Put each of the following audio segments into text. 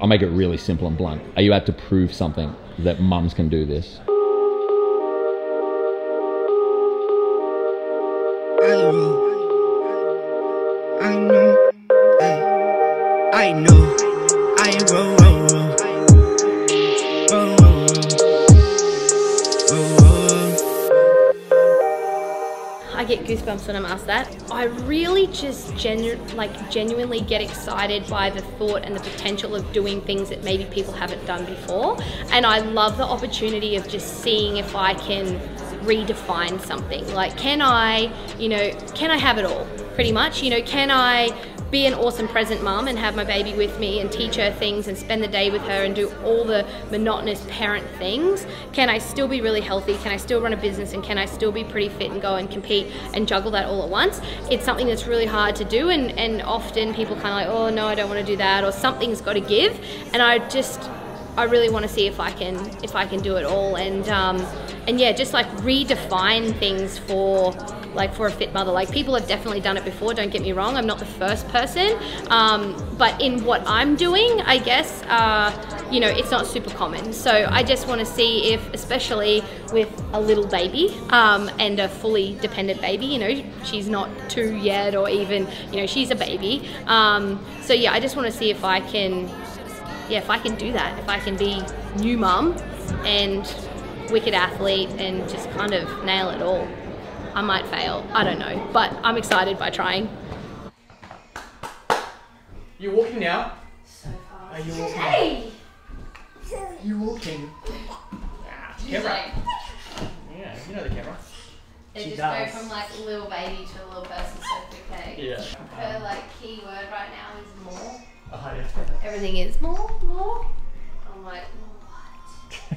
I'll make it really simple and blunt. Are you out to prove something that mums can do this? I know, I know, I know, goosebumps when I'm asked that. I really just genu- like genuinely get excited by the thought and the potential of doing things that maybe people haven't done before. And I love the opportunity of just seeing if I can redefine something. Like, can I, you know, can I have it all? Pretty much, you know, can I be an awesome present mum and have my baby with me and teach her things and spend the day with her and do all the monotonous parent things? Can I still be really healthy? Can I still run a business and can I still be pretty fit and go and compete and juggle that all at once? It's something that's really hard to do and, and often people kind of like, oh no, I don't want to do that or something's got to give. And I just, I really want to see if I can if I can do it all and um, and yeah just like redefine things for like for a fit mother. Like people have definitely done it before don't get me wrong I'm not the first person um, but in what I'm doing I guess uh, you know it's not super common. So I just want to see if especially with a little baby um, and a fully dependent baby you know she's not two yet or even you know she's a baby um, so yeah I just want to see if I can yeah, if I can do that, if I can be new mum and wicked athlete and just kind of nail it all, I might fail. I don't know, but I'm excited by trying. You're walking now? So far. Are you walking? Hey! You walking? Ah, camera. Yeah, you know the camera. They She just does. go from like little baby to a little person so quick. hey? Yeah. Her like key word right now is more. Oh, yeah. Everything is more, more. I'm like,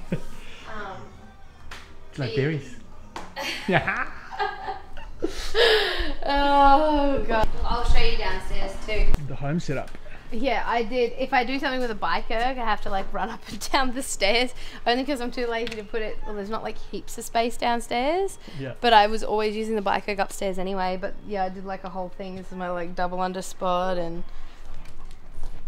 what? um, like berries. Yeah. oh god. I'll show you downstairs too. The home setup. Yeah, I did. If I do something with a bike erg, I have to like run up and down the stairs only because I'm too lazy to put it. Well, there's not like heaps of space downstairs. Yeah. But I was always using the bike erg upstairs anyway. But yeah, I did like a whole thing. This is my like double under spot and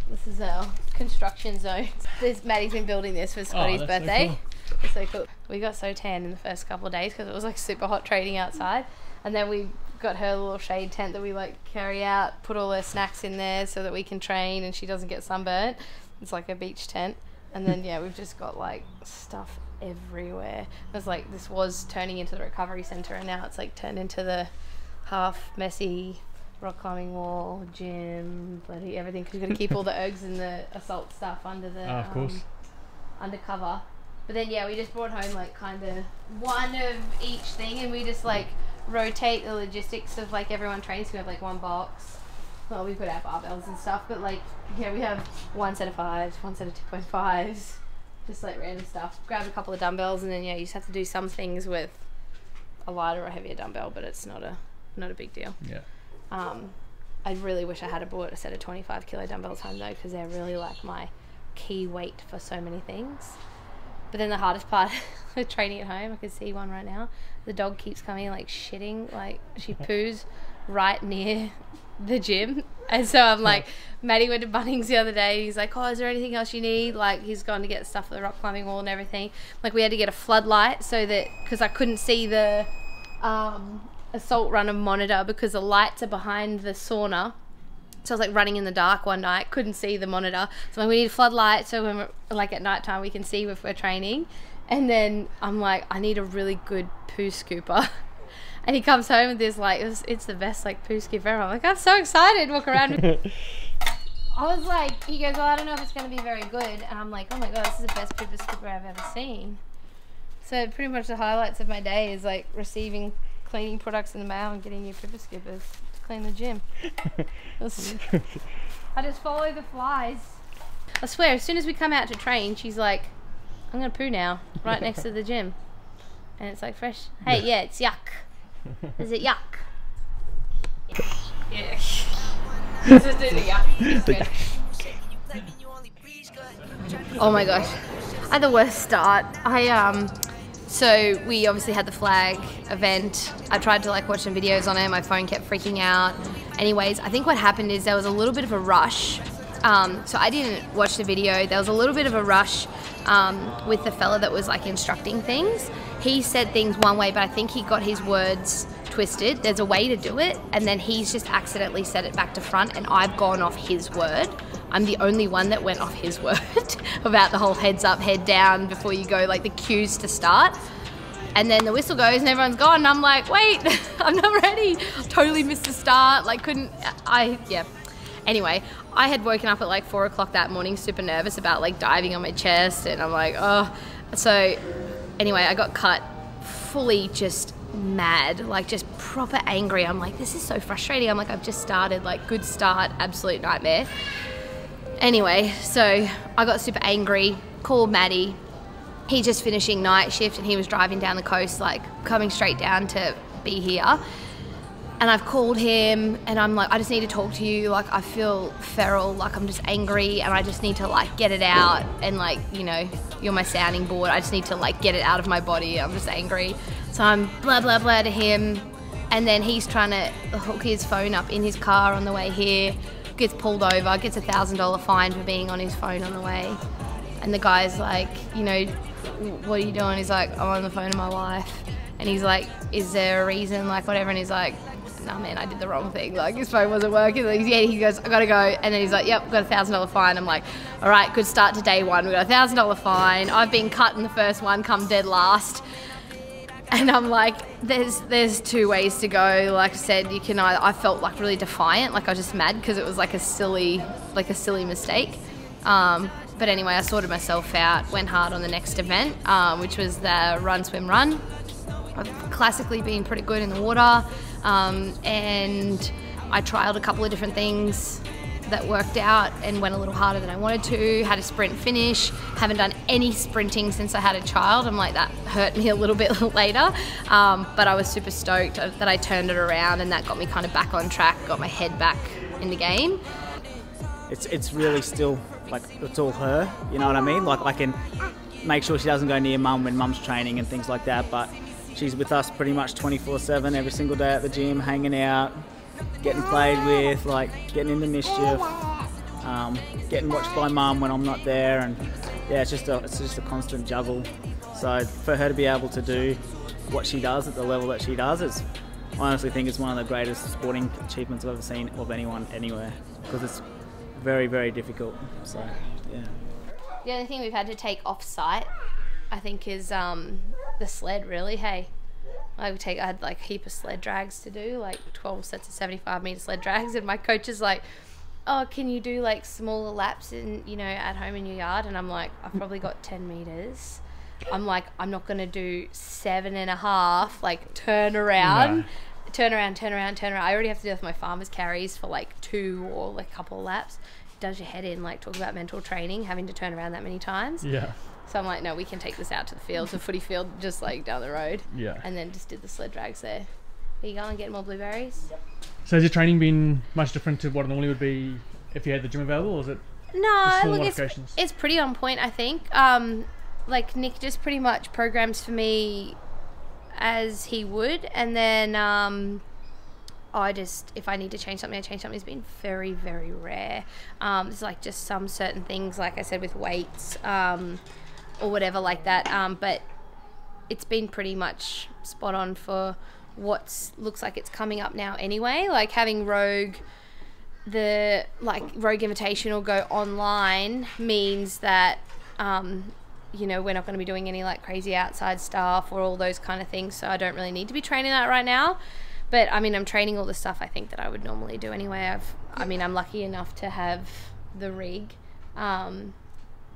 this is our construction zone. This Maddie's been building this for Scotti's Oh, that's so birthday. cool. It's so cool. We got so tan in the first couple of days because it was like super hot trading outside, and then we got her little shade tent that we like carry out, put all her snacks in there so that we can train and she doesn't get sunburnt. It's like a beach tent, and then yeah, we've just got like stuff everywhere. It's like this was turning into the recovery center, and now it's like turned into the half messy rock climbing wall, gym, bloody everything. Because we've got to keep all the ergs and the assault stuff under the Ah, of course. um, undercover. But then yeah, we just brought home like kind of one of each thing, and we just like rotate the logistics of like everyone trains. We have like one box. Well, we put our barbells and stuff, but like yeah, we have one set of fives, one set of two point fives, just like random stuff. Grab a couple of dumbbells, and then yeah, you just have to do some things with a lighter or heavier dumbbell, but it's not a not a big deal. Yeah. Um, I really wish I had bought a set of 25 kilo dumbbells home though, because they're really like my key weight for so many things. But then the hardest part of training at home, I can see one right now. The dog keeps coming like shitting, like she poos right near the gym. And so I'm like, Maddie went to Bunnings the other day. He's like, Oh, is there anything else you need? Like, he's gone to get stuff for the rock climbing wall and everything. Like, we had to get a floodlight so that, because I couldn't see the um, assault runner monitor because the lights are behind the sauna. So I was like running in the dark one night, couldn't see the monitor. So like, we need a floodlight so when we're like at night time we can see if we're training. And then I'm like, I need a really good poo scooper. And he comes home with this like it's, it's the best like poo scooper ever. I'm like, I'm so excited. Walk around. with I was like, he goes, well, I don't know if it's going to be very good. And I'm like, oh my god, this is the best poo scooper I've ever seen. So pretty much the highlights of my day is like receiving cleaning products in the mail and getting new pooper skippers to clean the gym. I just follow the flies. I swear, as soon as we come out to train, she's like, I'm gonna poo now, right next to the gym. And it's like fresh. Hey, yeah, it's yuck. Is it yuck? Yeah. Just do the yuck. Oh my gosh. I had the worst start. I um so we obviously had the flag event. I tried to like watch some videos on it. My phone kept freaking out. Anyways, I think what happened is there was a little bit of a rush Um, so I didn't watch the video. There was a little bit of a rush um, with the fella that was like instructing things. He said things one way, but I think he got his words twisted. There's a way to do it, and then he's just accidentally said it back to front, and I've gone off his word. I'm the only one that went off his word about the whole heads up, head down before you go, like the cues to start. And then the whistle goes and everyone's gone. And I'm like, wait, I'm not ready. Totally missed the start. Like, couldn't, I, yeah. Anyway, I had woken up at like four o'clock that morning, super nervous about like diving on my chest. And I'm like, oh. So, anyway, I got cut fully just mad, like just proper angry. I'm like, this is so frustrating. I'm like, I've just started, like, good start, absolute nightmare. Anyway, so I got super angry, called Maddie. He just finishing night shift and he was driving down the coast, like coming straight down to be here. And I've called him and I'm like, I just need to talk to you. Like, I feel feral, like I'm just angry and I just need to like get it out. And like, you know, you're my sounding board. I just need to like get it out of my body. I'm just angry. So I'm blah, blah, blah to him. And then he's trying to hook his phone up in his car on the way here gets pulled over, gets a thousand dollar fine for being on his phone on the way. And the guy's like, you know, what are you doing? He's like, I'm on the phone to my wife. And he's like, is there a reason? Like, whatever. And he's like, nah, man, I did the wrong thing. Like, his phone wasn't working. Like, yeah, he goes, I gotta go. And then he's like, yep, got a thousand dollar fine. I'm like, all right, good start to day one. We got a thousand dollar fine. I've been cut in the first one, come dead last and I'm like, there's there's two ways to go. Like I said, you can. I, felt like really defiant, like I was just mad because it was like a silly, like a silly mistake. Um, but anyway, I sorted myself out. Went hard on the next event, um, which was the run, swim, run. I've classically been pretty good in the water, um, and I trialed a couple of different things that worked out and went a little harder than I wanted to. Had a sprint finish. Haven't done any sprinting since I had a child. I'm like that hurt me a little bit later, um, but I was super stoked that I turned it around and that got me kind of back on track. Got my head back in the game. It's it's really still like it's all her. You know what I mean? Like I can make sure she doesn't go near mum when mum's training and things like that, but. She's with us pretty much 24 7 every single day at the gym, hanging out, getting played with, like getting into mischief, um, getting watched by mum when I'm not there, and yeah, it's just a it's just a constant juggle. So for her to be able to do what she does at the level that she does, it's I honestly think it's one of the greatest sporting achievements I've ever seen of anyone anywhere because it's very very difficult. So yeah. The only thing we've had to take off site, I think, is um, the sled. Really, hey. I would take I had like a heap of sled drags to do, like twelve sets of seventy five meter sled drags, and my coach is like, "Oh, can you do like smaller laps in you know at home in your yard?" And I'm like, "I've probably got ten meters." I'm like, I'm not gonna do seven and a half, like turn around. No. Turn around, turn around, turn around. I already have to do with my farmer's carries for like two or like a couple of laps. Does your head in, like talk about mental training, having to turn around that many times. Yeah. So I'm like, no, we can take this out to the field, the footy field, just like down the road. Yeah. And then just did the sled drags there. Are you going to get more blueberries? Yep. So has your training been much different to what it normally would be if you had the gym available, or is it? No, look, it's, it's pretty on point, I think. Um, like Nick just pretty much programs for me as he would, and then um, I just if I need to change something, I change something. It's been very, very rare. Um, it's like just some certain things, like I said, with weights um, or whatever like that. Um, but it's been pretty much spot on for what looks like it's coming up now anyway. Like having Rogue the like Rogue Invitational go online means that um, you know we're not going to be doing any like crazy outside stuff or all those kind of things. So I don't really need to be training that right now. But I mean, I'm training all the stuff I think that I would normally do anyway. I've I mean, I'm lucky enough to have the rig. Um,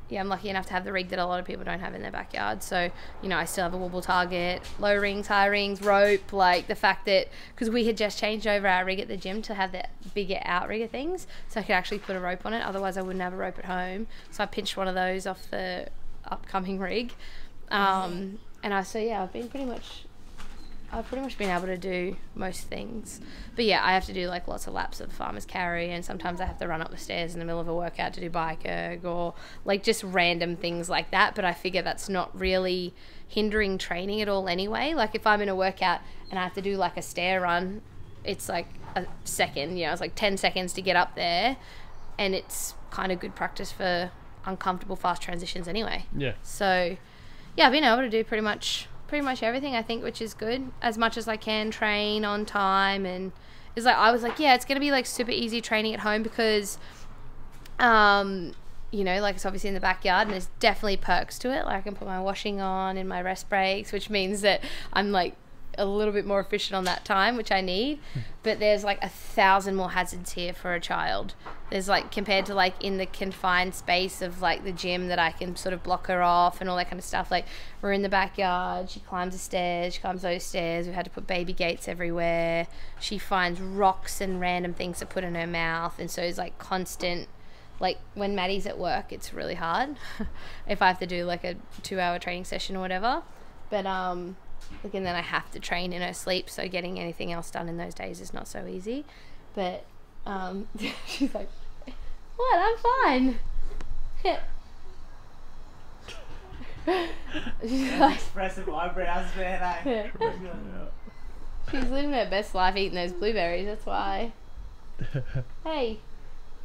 yeah, I'm lucky enough to have the rig that a lot of people don't have in their backyard. So, you know, I still have a wobble target, low rings, high rings, rope. Like the fact that, because we had just changed over our rig at the gym to have the bigger outrigger things, so I could actually put a rope on it. Otherwise, I wouldn't have a rope at home. So I pinched one of those off the upcoming rig. Um, and I, so yeah, I've been pretty much I've pretty much been able to do most things. But yeah, I have to do like lots of laps of farmer's carry, and sometimes I have to run up the stairs in the middle of a workout to do bike erg or like just random things like that. But I figure that's not really hindering training at all anyway. Like if I'm in a workout and I have to do like a stair run, it's like a second, you know, it's like 10 seconds to get up there. And it's kind of good practice for uncomfortable fast transitions anyway. Yeah. So, yeah, I've been able to do pretty much pretty much everything I think, which is good. As much as I can train on time, and it's like I was like, yeah, it's gonna be like super easy training at home because, um, you know, like it's obviously in the backyard, and there's definitely perks to it. Like I can put my washing on in my rest breaks, which means that I'm like a little bit more efficient on that time, which I need. But there's like a thousand more hazards here for a child. There's like compared to like in the confined space of like the gym that I can sort of block her off and all that kind of stuff. Like we're in the backyard, she climbs the stairs, she climbs those stairs. We've had to put baby gates everywhere. She finds rocks and random things to put in her mouth, and so it's like constant. Like when Maddie's at work, it's really hard if I have to do like a two-hour training session or whatever. But um, like, and then I have to train in her sleep, so getting anything else done in those days is not so easy. But um, she's like, "What? I'm fine." she's like, Expressive eyebrows, man. eh? she's living her best life eating those blueberries. That's why. Hey.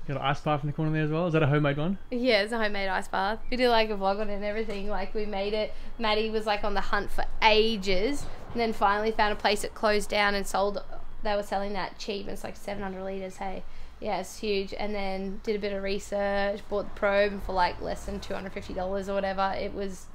Got an ice bath in the corner there as well. Is that a homemade one? Yeah, it's a homemade ice bath. We did like a vlog on it and everything. Like we made it. Maddie was like on the hunt for ages, and then finally found a place that closed down and sold. They were selling that cheap. It's like 700 liters. Hey, yeah, it's huge. And then did a bit of research, bought the probe, for like less than 250 dollars or whatever, it was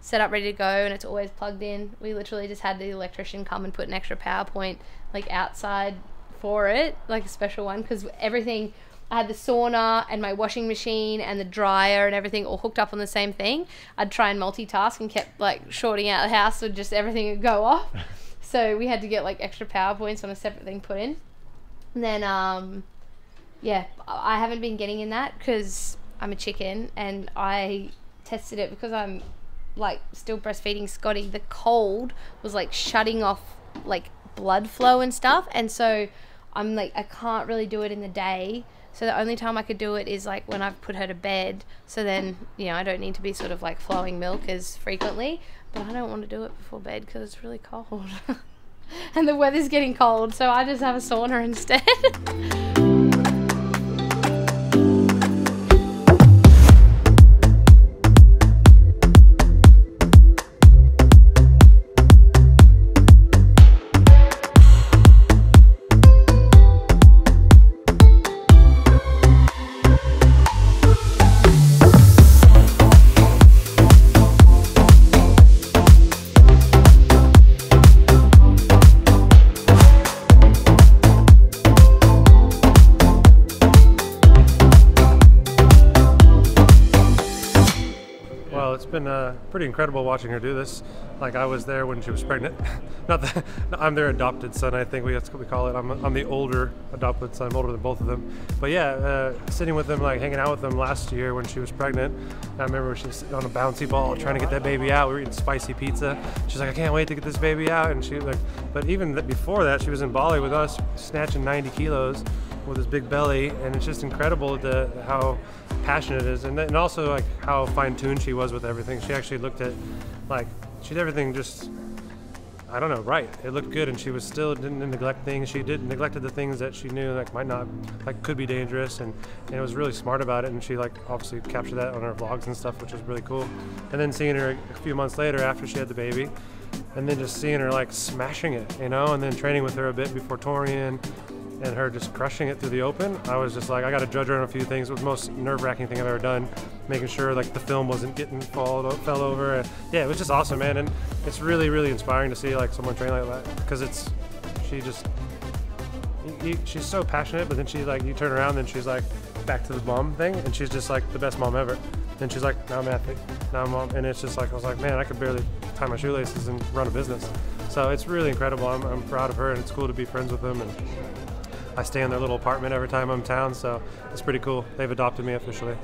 set up ready to go, and it's always plugged in. We literally just had the electrician come and put an extra power point like outside for it, like a special one, because everything. I had the sauna and my washing machine and the dryer and everything all hooked up on the same thing. I'd try and multitask and kept like shorting out the house so just everything would go off. so we had to get like extra power points on a separate thing put in. And then um yeah, I haven't been getting in that because I'm a chicken and I tested it because I'm like still breastfeeding Scotti. The cold was like shutting off like blood flow and stuff, and so I'm like I can't really do it in the day. So the only time I could do it is like when I've put her to bed. So then you know I don't need to be sort of like flowing milk as frequently. But I don't want to do it before bed because it's really cold. and the weather's getting cold, so I just have a sauna instead. pretty incredible watching her do this. Like I was there when she was pregnant. Not that I'm their adopted son. I think we that's what we call it. I'm, I'm the older adopted son. I'm older than both of them. But yeah, uh, sitting with them, like hanging out with them last year when she was pregnant. I remember she was on a bouncy ball trying to get that baby out. We were eating spicy pizza. She's like, I can't wait to get this baby out. And she like, but even before that, she was in Bali with us, snatching 90 kilos with his big belly, and it's just incredible the how passionate is, and, then- and also like how fine-tuned she was with everything. She actually looked at like she did everything just I don't know right. It looked good, and she was still didn't neglect things. She did neglected the things that she knew like might not like could be dangerous, and, and it was really smart about it. And she like obviously captured that on her vlogs and stuff, which was really cool. And then seeing her a few months later after she had the baby, and then just seeing her like smashing it, you know, and then training with her a bit before Torian, and her just crushing it through the open. I was just like, I got to judge her on a few things. It was the most nerve-wracking thing I've ever done, making sure like the film wasn't getting fall fell over. And, yeah, it was just awesome, man. And it's really, really inspiring to see like someone train like that because it's she just you- she's so passionate, but then she like you turn around and she's like back to the mom thing, and she's just like the best mom ever. And she's like, now I'm athlete, now I'm mom, and it's just like I was like, man, I could barely tie my shoelaces and run a business. So it's really incredible. I'm, I'm proud of her, and it's cool to be friends with them. And I stay in their little apartment every time I'm in town, so it's pretty cool. They've adopted me officially.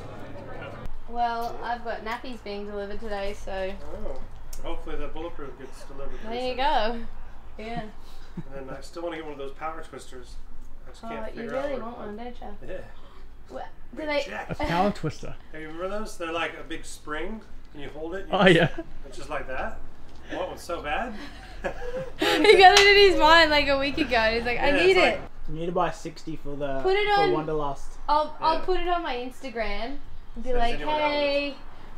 well, I've got nappies being delivered today, so Oh, hopefully the bulletproof gets delivered. there you go. Yeah. And then I still want to get one of those power twisters. I just Oh, you really want one, don't you? Yeah. Wha- Do they? A power twister. Hey, you remember those? They're like a big spring, and you hold it. And you Oh just- yeah. It's just like that. What was so bad? he got it in his mind like a week ago. He's like, I need it. like- You need to buy 60 for the Put it for on- Wanderlust. I'll I'll put it on my Instagram and be Says like, anyone hey,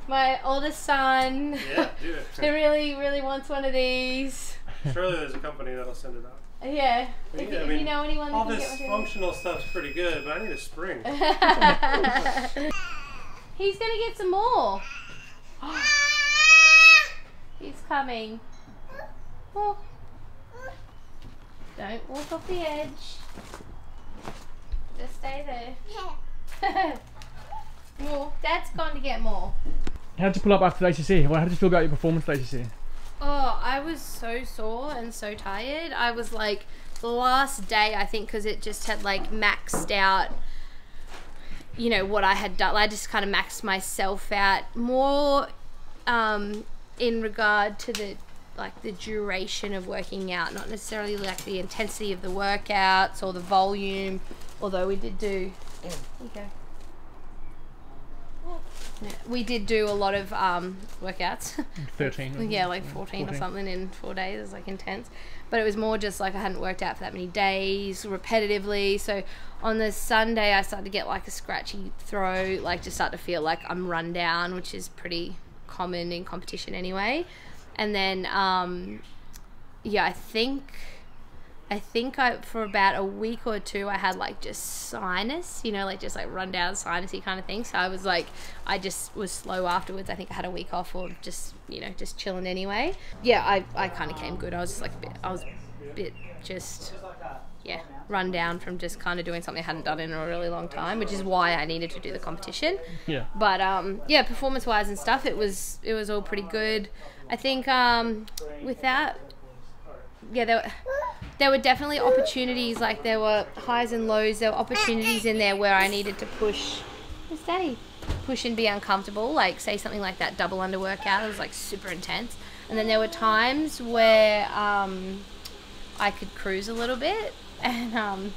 my oldest son. Yeah, do it. He really, really wants one of these. Surely there's a company that'll send it out. Uh, yeah. If, Yeah, you, I mean, you know anyone All that this get one functional stuff's pretty good, but I need a spring. He's gonna get some more. He's coming. Oh. Don't walk off the edge. Just stay there. Yeah. more. Dad's gone to get more. How did you pull up after the ACC? Well, how did you feel about your performance at the ACC? Oh, I was so sore and so tired. I was like, the last day, I think, because it just had like maxed out, you know, what I had done. I just kind of maxed myself out more um, in regard to the like the duration of working out, not necessarily like the intensity of the workouts or the volume. Although we did do, okay. Yeah, we did do a lot of um, workouts. 13. Yeah, like 14, or something in four days. It was like intense. But it was more just like I hadn't worked out for that many days repetitively. So on the Sunday, I started to get like a scratchy throat, like just start to feel like I'm run down, which is pretty common in competition anyway. And then, um, yeah, I think. I think I for about a week or two I had like just sinus, you know, like just like run down sinusy kind of thing. So I was like, I just was slow afterwards. I think I had a week off or just you know just chilling anyway. Yeah, I, I kind of came good. I was just like bit, I was a bit just yeah run down from just kind of doing something I hadn't done in a really long time, which is why I needed to do the competition Yeah. but um, yeah, performance wise and stuff, it was it was all pretty good. I think um, with that, yeah, there were, there were definitely opportunities. Like there were highs and lows. There were opportunities in there where I needed to push. Where's Daddy? Push and be uncomfortable. Like say something like that double under workout. It was like super intense. And then there were times where um, I could cruise a little bit, and um,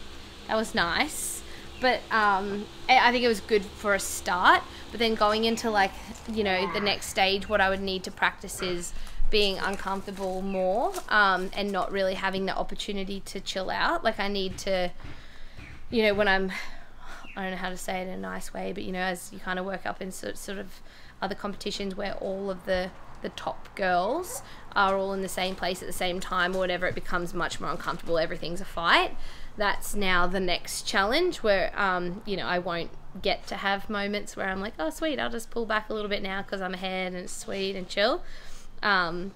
that was nice. But um, I think it was good for a start. But then going into like you know the next stage, what I would need to practice is being uncomfortable more um, and not really having the opportunity to chill out. Like I need to, you know, when I'm, I don't know how to say it in a nice way, but you know, as you kind of work up in sort, sort of other competitions where all of the the top girls are all in the same place at the same time or whatever, it becomes much more uncomfortable. Everything's a fight. That's now the next challenge where, um, you know, I won't get to have moments where I'm like, oh, sweet, I'll just pull back a little bit now because I'm ahead and it's sweet and chill. Um,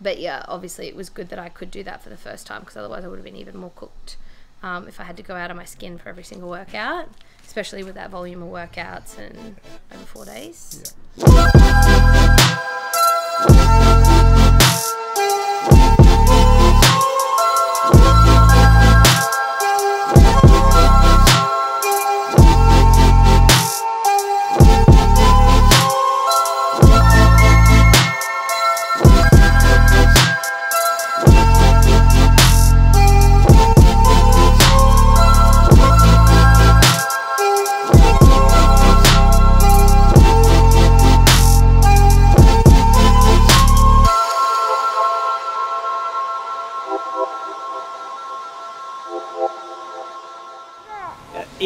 but yeah, obviously it was good that I could do that for the first time because otherwise I would have been even more cooked um, if I had to go out of my skin for every single workout, especially with that volume of workouts and over four days.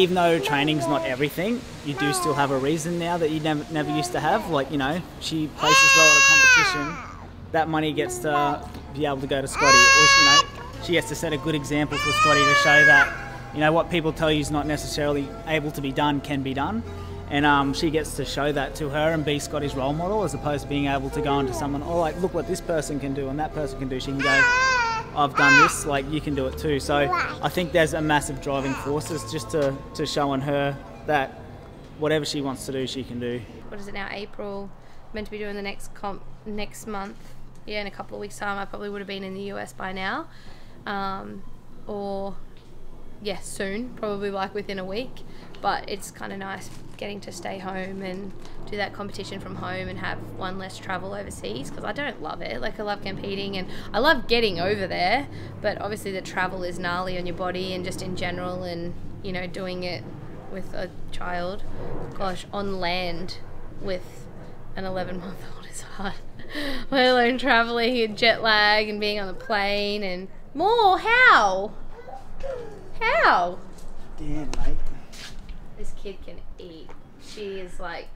Even though training's not everything, you do still have a reason now that you never never used to have. Like you know, she places well at a competition. That money gets to be able to go to Scotti, or you know, she gets to set a good example for Scotti to show that you know what people tell you is not necessarily able to be done can be done. And um, she gets to show that to her and be Scotti's role model, as opposed to being able to go into someone, oh, like look what this person can do and that person can do. She can go, I've done this, like you can do it too. So I think there's a massive driving force is just to, to show on her that whatever she wants to do, she can do. what is it now? April. Meant to be doing the next comp next month. Yeah, in a couple of weeks' time, I probably would have been in the US by now, um, or yeah, soon, probably like within a week. But it's kind of nice getting to stay home and do that competition from home and have one less travel overseas because I don't love it. Like I love competing and I love getting over there, but obviously the travel is gnarly on your body and just in general and you know doing it with a child. Gosh, on land with an 11 month old is hard. Let alone traveling and jet lag and being on the plane and more. How? How? Damn, mate. Kid can eat. She is like.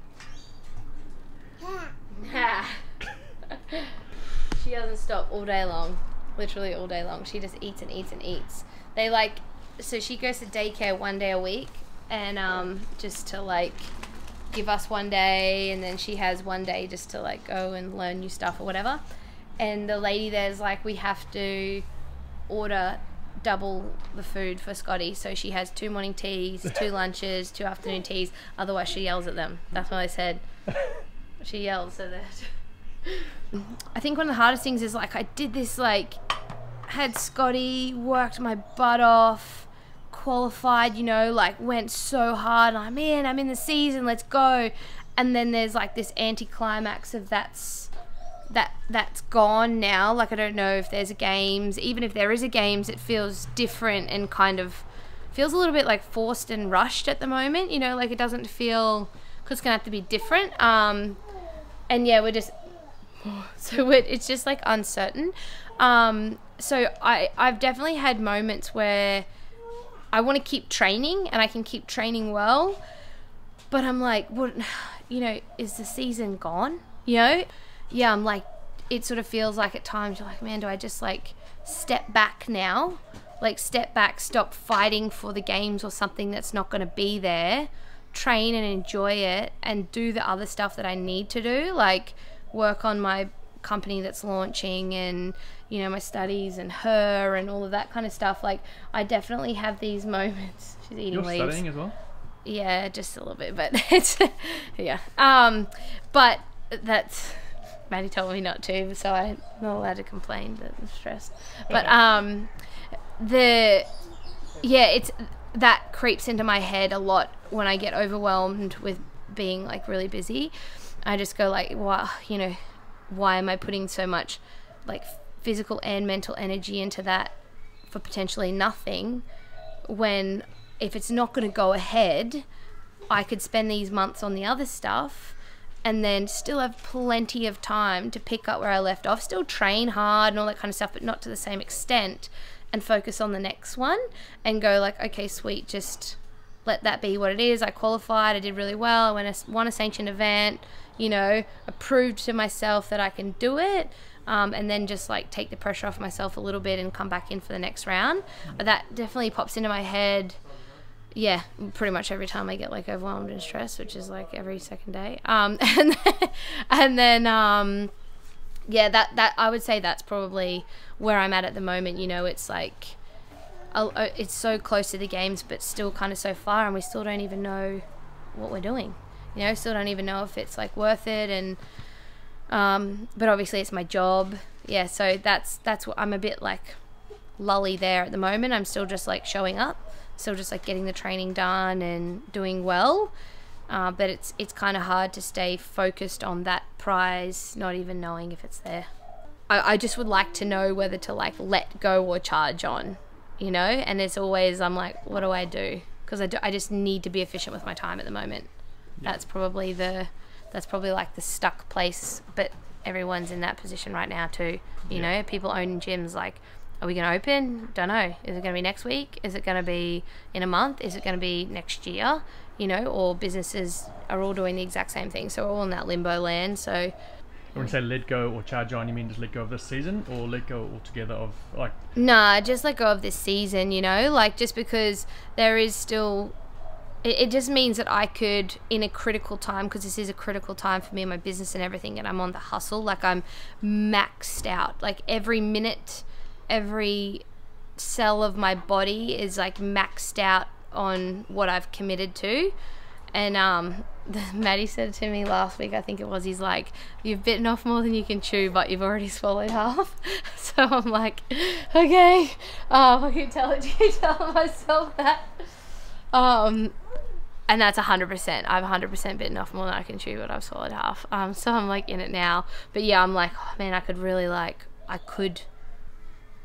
She doesn't stop all day long. Literally all day long. She just eats and eats and eats. They like. So she goes to daycare one day a week, and um, just to like give us one day, and then she has one day just to like go and learn new stuff or whatever. And the lady there's like, we have to order double the food for Scotti. So she has two morning teas, two lunches, two afternoon teas. Otherwise, she yells at them. That's what I said. She yells so that. I think one of the hardest things is like I did this like had Scotti worked my butt off, qualified, you know, like went so hard. I'm in, I'm in the season, let's go. And then there's like this anticlimax of that's that that's gone now. Like I don't know if there's a games, even if there is a games, it feels different and kind of feels a little bit like forced and rushed at the moment. You know, like it doesn't feel because it's gonna have to be different. Um, and yeah, we're just so we're, it's just like uncertain. Um, so I I've definitely had moments where I want to keep training and I can keep training well, but I'm like, what? You know, is the season gone? You know, yeah, I'm like, it sort of feels like at times you're like, man, do I just like step back now? Like step back, stop fighting for the games or something that's not going to be there. Train and enjoy it and do the other stuff that I need to do, like work on my company that's launching and you know my studies and her and all of that kind of stuff. Like I definitely have these moments. She's eating You're leaves. studying as well. Yeah, just a little bit, but it's yeah. Um, but that's Maddie told me not to, so I'm not allowed to complain that I'm stressed. But um, the yeah, it's that creeps into my head a lot when I get overwhelmed with being like really busy. I just go like, wow, you know, why am I putting so much like physical and mental energy into that for potentially nothing when if it's not going to go ahead, I could spend these months on the other stuff and then still have plenty of time to pick up where I left off, still train hard and all that kind of stuff, but not to the same extent and focus on the next one and go like, okay, sweet, just let that be what it is. I qualified, I did really well, I went a, won a sanctioned event, you know, I proved to myself that I can do it. Um, and then just like take the pressure off myself a little bit and come back in for the next round. But that definitely pops into my head yeah, pretty much every time I get like overwhelmed and stressed, which is like every second day. Um, and then, and then um, yeah, that that I would say that's probably where I'm at at the moment. You know, it's like it's so close to the games, but still kind of so far, and we still don't even know what we're doing. You know, still don't even know if it's like worth it, and um, but obviously it's my job. Yeah, so that's that's what I'm a bit like lully there at the moment. I'm still just like showing up still just like getting the training done and doing well. Uh, but it's it's kind of hard to stay focused on that prize, not even knowing if it's there. I, I just would like to know whether to like let go or charge on, you know. And it's always I'm like, what do I do? Because I, do, I just need to be efficient with my time at the moment. That's probably the that's probably like the stuck place. But everyone's in that position right now too. You know, people own gyms like are we going to open? Don't know. Is it going to be next week? Is it going to be in a month? Is it going to be next year? You know, or businesses are all doing the exact same thing. So we're all in that limbo land. So When you say let go or charge on, you mean just let go of this season or let go altogether of like Nah, just let go of this season, you know? Like, just because there is still. It, it just means that I could, in a critical time, because this is a critical time for me and my business and everything, and I'm on the hustle, like, I'm maxed out. Like, every minute, every cell of my body is, like, maxed out on what I've committed to. And um, Maddie said to me last week, I think it was, he's like, You've bitten off more than you can chew, but you've already swallowed half. so I'm like, Okay. Um, I keep keep telling myself that. Um, and that's 100%. I've 100% bitten off more than I can chew, but I've swallowed half. Um, so I'm like in it now. But yeah, I'm like, oh man, I could really like, I could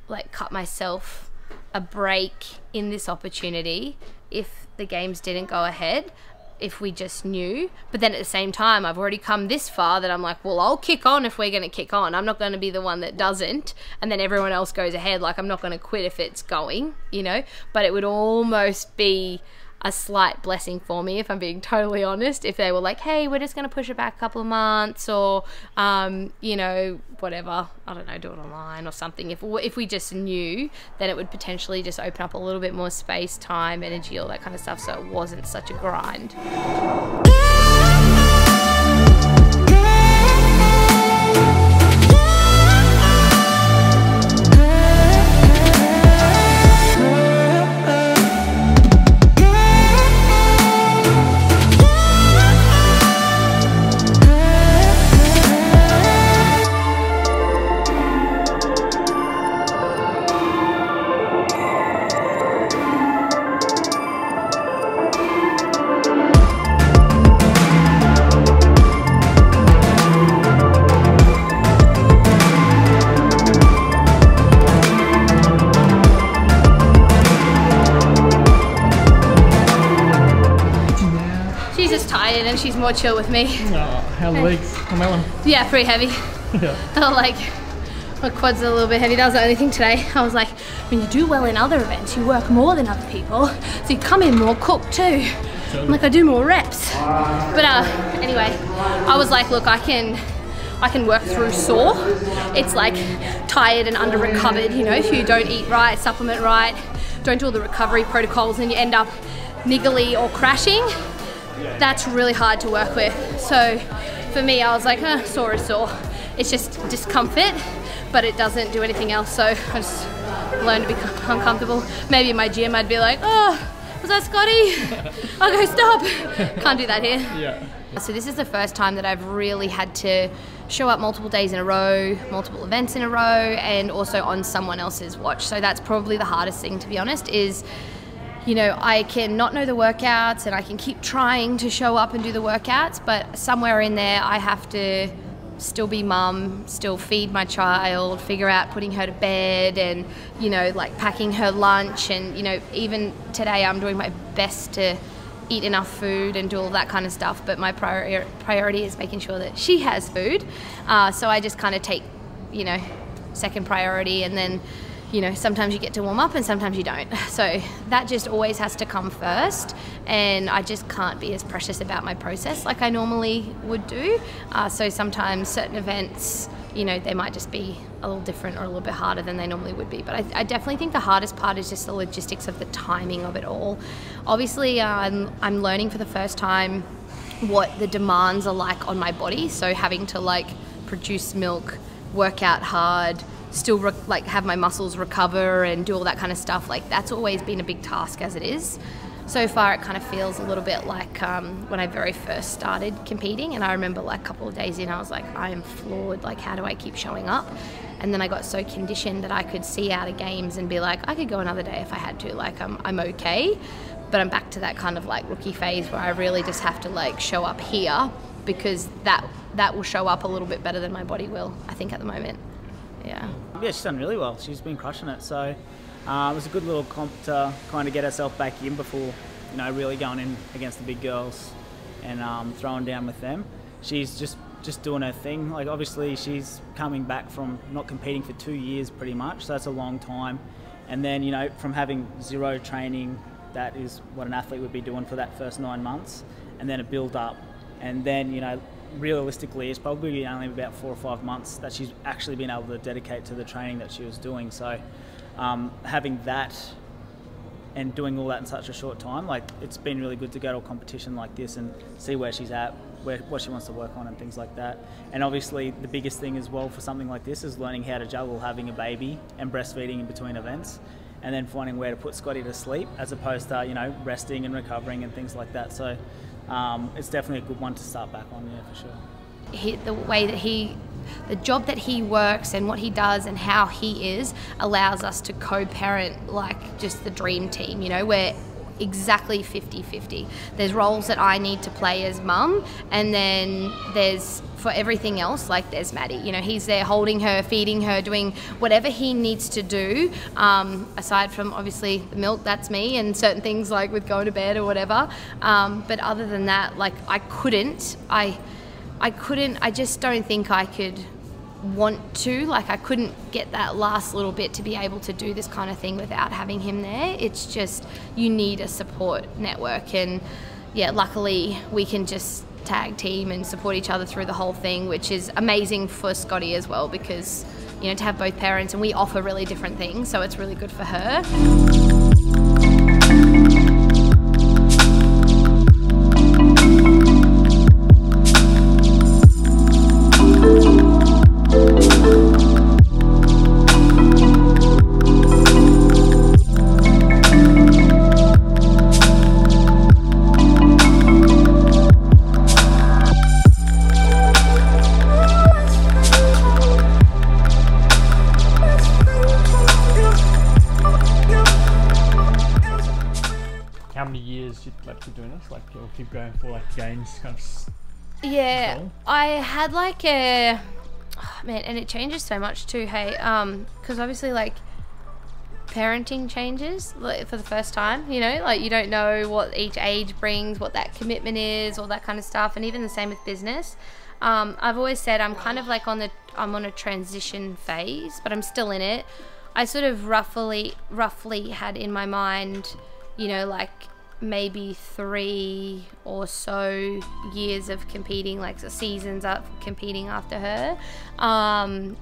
like cut myself a break in this opportunity if the games didn't go ahead if we just knew. But then at the same time, I've already come this far that I'm like, well, I'll kick on if we're going to kick on. I'm not going to be the one that doesn't. And then everyone else goes ahead. Like, I'm not going to quit if it's going, you know? But it would almost be a slight blessing for me, if I'm being totally honest. If they were like, hey, we're just going to push it back a couple of months or, um, you know, whatever, I don't know, do it online or something. If, if we just knew, then it would potentially just open up a little bit more space, time, energy, all that kind of stuff so it wasn't such a grind. Chill with me. How the legs? One? Yeah, pretty heavy. Yeah. Like my quads are a little bit heavy. That was the only thing today. I was like, when you do well in other events, you work more than other people, so you come in more cooked too. I'm like I do more reps. But uh, anyway, I was like, look, I can. I can work through sore. It's like tired and under recovered, you know, if you don't eat right, supplement right, don't do all the recovery protocols, and you end up niggly or crashing, that's really hard to work with. So for me, I was like, eh, sore is sore. It's just discomfort, but it doesn't do anything else. So I just learned to be uncomfortable. Maybe in my gym, I'd be like, oh, was that Scotti? I'll go stop. Can't do that here. Yeah. So this is the first time that I've really had to show up multiple days in a row, multiple events in a row, and also on someone else's watch. So that's probably the hardest thing, to be honest, is you know, I can not know the workouts and I can keep trying to show up and do the workouts, but somewhere in there I have to still be mum, still feed my child, figure out putting her to bed and, you know, like packing her lunch. And, you know, even today I'm doing my best to eat enough food and do all that kind of stuff, but my priori- priority is making sure that she has food. Uh, so I just kind of take, you know, second priority and then you know, sometimes you get to warm up and sometimes you don't. So that just always has to come first. And I just can't be as precious about my process like I normally would do. Uh, so sometimes certain events, you know, they might just be a little different or a little bit harder than they normally would be. But I, I definitely think the hardest part is just the logistics of the timing of it all. Obviously, uh, I'm, I'm learning for the first time what the demands are like on my body. So having to like produce milk, work out hard, still like have my muscles recover and do all that kind of stuff. Like that's always been a big task as it is. So far, it kind of feels a little bit like um, when I very first started competing, and I remember like a couple of days in, I was like, I am floored. Like, how do I keep showing up? And then I got so conditioned that I could see out of games and be like, I could go another day if I had to. Like, I'm I'm okay, but I'm back to that kind of like rookie phase where I really just have to like show up here because that that will show up a little bit better than my body will. I think at the moment. Yeah. Yeah, she's done really well. She's been crushing it. So uh, it was a good little comp to kind of get herself back in before, you know, really going in against the big girls and um, throwing down with them. She's just just doing her thing. Like obviously she's coming back from not competing for two years pretty much, so that's a long time. And then you know from having zero training, that is what an athlete would be doing for that first nine months, and then a build up, and then you know realistically it's probably only about four or five months that she's actually been able to dedicate to the training that she was doing. So um, having that and doing all that in such a short time, like it's been really good to go to a competition like this and see where she's at, where what she wants to work on, and things like that. And obviously, the biggest thing as well for something like this is learning how to juggle having a baby and breastfeeding in between events, and then finding where to put Scotti to sleep as opposed to you know resting and recovering and things like that. So um, it's definitely a good one to start back on, yeah, for sure. he, the way that he the job that he works and what he does and how he is allows us to co-parent like just the dream team you know where exactly 50-50. There's roles that I need to play as mum, and then there's for everything else, like there's Maddie. You know, he's there holding her, feeding her, doing whatever he needs to do. Um, aside from obviously the milk, that's me, and certain things like with going to bed or whatever. Um, but other than that, like I couldn't. I I couldn't. I just don't think I could want to. Like, I couldn't get that last little bit to be able to do this kind of thing without having him there. It's just, you need a support network. And yeah, luckily, we can just tag team and support each other through the whole thing, which is amazing for Scotti as well because, you know, to have both parents and we offer really different things. So it's really good for her. Games kind of. Yeah. I had like a oh, man, and it changes so much too. Hey, um, because obviously like parenting changes like, for the first time. You know, like you don't know what each age brings, what that commitment is, all that kind of stuff, and even the same with business. Um, I've always said I'm kind of like on the I'm on a transition phase, but I'm still in it. I sort of roughly roughly had in my mind, you know, like maybe three or so years of competing, like seasons of competing after her. Um,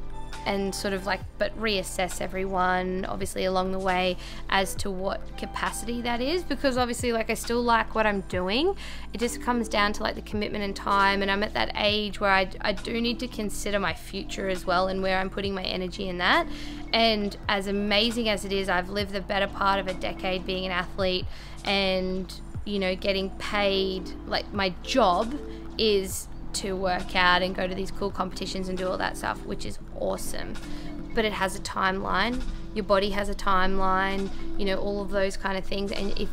and sort of like, but reassess everyone obviously along the way as to what capacity that is because obviously, like, I still like what I'm doing. It just comes down to like the commitment and time, and I'm at that age where I, I do need to consider my future as well and where I'm putting my energy in that. And as amazing as it is, I've lived the better part of a decade being an athlete and you know getting paid like my job is to work out and go to these cool competitions and do all that stuff which is awesome. But it has a timeline. Your body has a timeline you know all of those kind of things. And if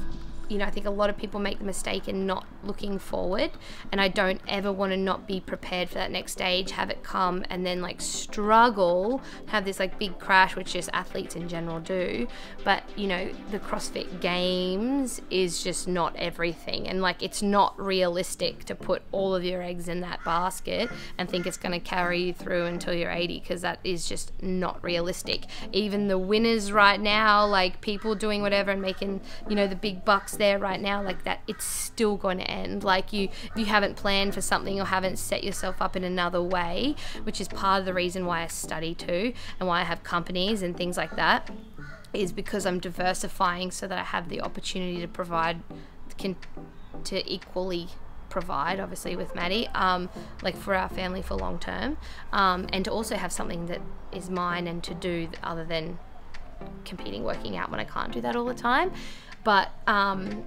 you know, I think a lot of people make the mistake in not looking forward, and I don't ever want to not be prepared for that next stage, have it come, and then like struggle, have this like big crash, which just athletes in general do. But you know, the CrossFit Games is just not everything, and like it's not realistic to put all of your eggs in that basket and think it's going to carry you through until you're 80, because that is just not realistic. Even the winners right now, like people doing whatever and making, you know, the big bucks there right now like that it's still going to end like you if you haven't planned for something or haven't set yourself up in another way which is part of the reason why I study too and why I have companies and things like that is because I'm diversifying so that I have the opportunity to provide can to equally provide obviously with Maddie um, like for our family for long term um, and to also have something that is mine and to do other than competing working out when I can't do that all the time. But um,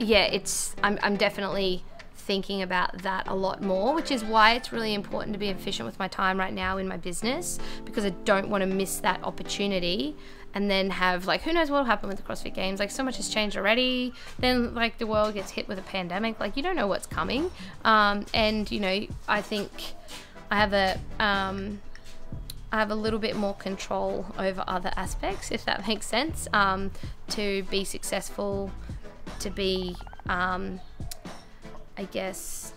yeah it's I'm, I'm definitely thinking about that a lot more which is why it's really important to be efficient with my time right now in my business because I don't want to miss that opportunity and then have like who knows what will happen with the CrossFit Games like so much has changed already. Then like the world gets hit with a pandemic like you don't know what's coming. Um, and you know I think I have a um, I have a little bit more control over other aspects, if that makes sense, um, to be successful, to be, um, I guess,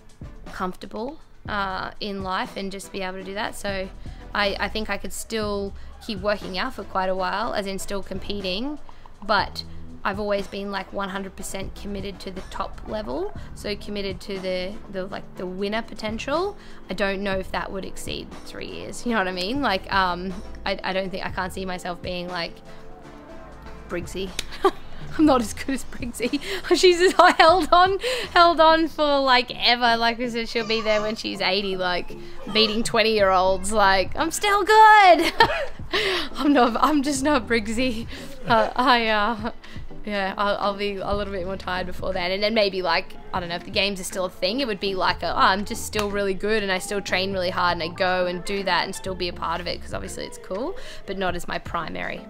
comfortable uh, in life and just be able to do that. So I, I think I could still keep working out for quite a while, as in still competing, but I've always been like 100% committed to the top level, so committed to the, the like the winner potential. I don't know if that would exceed three years. You know what I mean? Like, um, I, I don't think I can't see myself being like Briggsy. I'm not as good as Briggsy. She's just I held on, held on for like ever. Like I said, she'll be there when she's 80, like beating 20 year olds. Like I'm still good. I'm not. I'm just not Briggsy. Uh, I uh, yeah, I'll, I'll be a little bit more tired before then, and then maybe like I don't know if the games are still a thing. It would be like a, oh, I'm just still really good, and I still train really hard, and I go and do that, and still be a part of it because obviously it's cool, but not as my primary.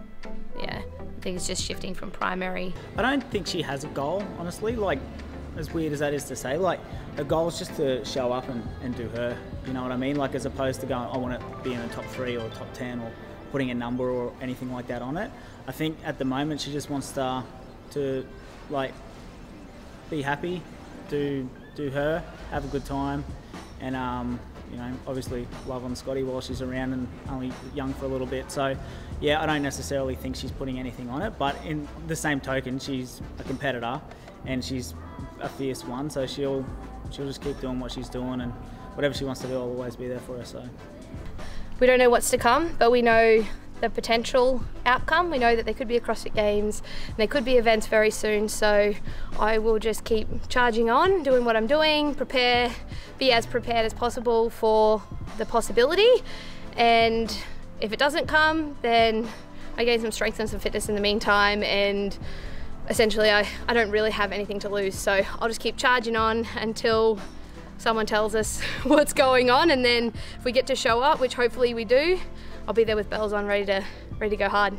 Yeah, things just shifting from primary. I don't think she has a goal, honestly. Like, as weird as that is to say, like, her goal is just to show up and, and do her. You know what I mean? Like, as opposed to going, I want to be in the top three or top 10 or putting a number or anything like that on it. I think at the moment she just wants to, to like, be happy, do do her, have a good time, and um, you know, obviously love on Scotti while she's around and only young for a little bit. So, yeah, I don't necessarily think she's putting anything on it, but in the same token, she's a competitor and she's a fierce one. So she'll she'll just keep doing what she's doing, and whatever she wants to do, I'll always be there for her. So. We don't know what's to come, but we know the potential outcome. We know that there could be a CrossFit Games, and there could be events very soon. So I will just keep charging on, doing what I'm doing, prepare, be as prepared as possible for the possibility. And if it doesn't come, then I gain some strength and some fitness in the meantime. And essentially, I, I don't really have anything to lose. So I'll just keep charging on until someone tells us what's going on and then if we get to show up which hopefully we do I'll be there with bells on ready to ready to go hard